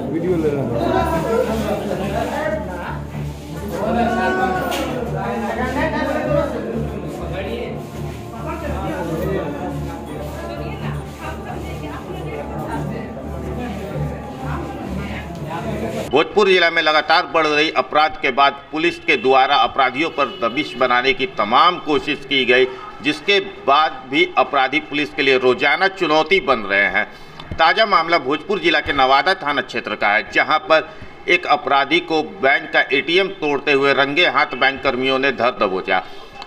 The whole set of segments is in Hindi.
वीडियो ले भोजपुर जिला में लगातार बढ़ रही अपराध के बाद पुलिस के द्वारा अपराधियों पर दबिश बनाने की तमाम कोशिश की गई, जिसके बाद भी अपराधी पुलिस के लिए रोज़ाना चुनौती बन रहे हैं। ताज़ा मामला भोजपुर जिला के नवादा थाना क्षेत्र का है, जहाँ पर एक अपराधी को बैंक का एटीएम तोड़ते हुए रंगे हाथ बैंक कर्मियों ने धर दबोचा।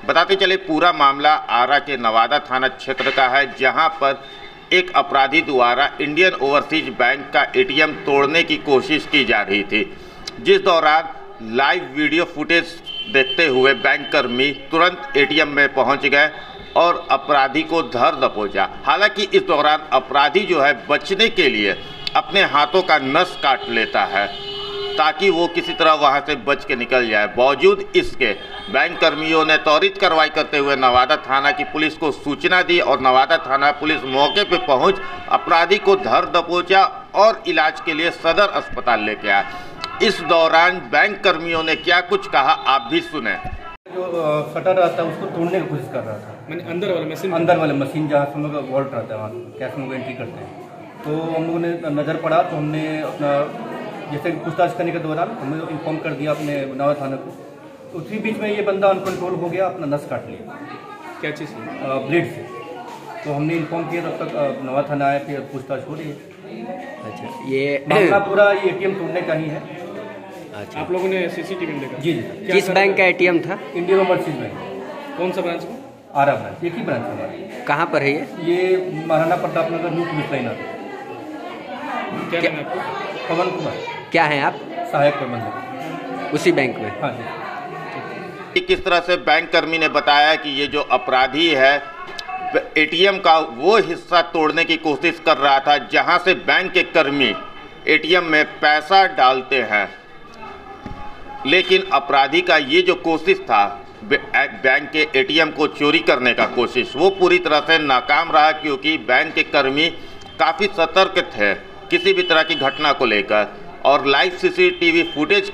बताते चले, पूरा मामला आरा के नवादा थाना क्षेत्र का है, जहाँ पर एक अपराधी द्वारा इंडियन ओवरसीज बैंक का एटीएम तोड़ने की कोशिश की जा रही थी। जिस दौरान लाइव वीडियो फुटेज देखते हुए बैंक कर्मी तुरंत एटीएम में पहुँच गए और अपराधी को धर दबोचा हालाँकि इस दौरान अपराधी जो है बचने के लिए अपने हाथों का नस काट लेता है, ताकि वो किसी तरह वहाँ से बच के निकल जाए। बावजूद इसके, बैंक कर्मियों ने त्वरित कार्रवाई करते हुए नवादा थाना की पुलिस को सूचना दी और नवादा थाना पुलिस मौके पर पहुँच अपराधी को धर दबोचा और इलाज के लिए सदर अस्पताल लेके आया। इस दौरान बैंक कर्मियों ने क्या कुछ कहा, आप भी सुने। जो शटर रहता है उसको तोड़ने की कोशिश कर रहा था। मैंने अंदर वाला मशीन अंदर वाले मशीन जहाँ से हम लोग वॉल्ट रहता है वहाँ कैश में एंट्री करते हैं। तो हम लोगों ने नज़र पड़ा तो हमने अपना जैसे पूछताछ करने के दौरान हमने इन्फॉर्म कर दिया अपने नवा थाना को। तो उसी बीच में ये बंदा अनकंट्रोल हो गया अपना नस काट लिया। क्या चीज़ ब्लेड से। तो हमने इन्फॉर्म किया तब तक नवा थाना आया फिर पूछताछ हो रही है। अच्छा ये मामला पूरा ये एटीएम तोड़ने का ही है। अच्छा। आप लोगों ने सीसीटीवी में देखा? जी जी। किस बैंक का एटीएम था? Indian Overseas Bank. कौन सा ब्रांच में आरा ब्रांच। एक ही ब्रांच है हमारा कहाँ पर है ये? ये Maharana Pratap Nagar new police line आता क्या नाम है आपको? पवन कुमार। क्या है आप? सहायक प्रबंधक। उसी बैंक में? हाँ जी। कि किस तरह से बैंक कर्मी ने बताया कि ये जो अपराधी है एटीएम का वो हिस्सा तोड़ने की कोशिश कर रहा था जहाँ से बैंक के कर्मी एटीएम में पैसा डालते हैं। लेकिन अपराधी का ये जो कोशिश था बैंक के एटीएम को चोरी करने का कोशिश, वो पूरी तरह से नाकाम रहा क्योंकि बैंक के कर्मी काफ़ी सतर्क थे किसी भी तरह की घटना को लेकर। और लाइव सीसीटीवी फुटेज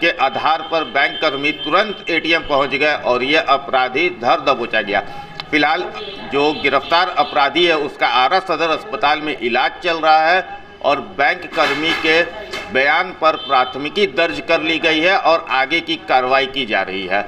के आधार पर बैंक कर्मी तुरंत एटीएम पहुँच गए और ये अपराधी धर दबोचा गया। फ़िलहाल जो गिरफ़्तार अपराधी है, उसका आरा सदर अस्पताल में इलाज चल रहा है और बैंक कर्मी के बयान पर प्राथमिकी दर्ज कर ली गई है और आगे की कार्रवाई की जा रही है।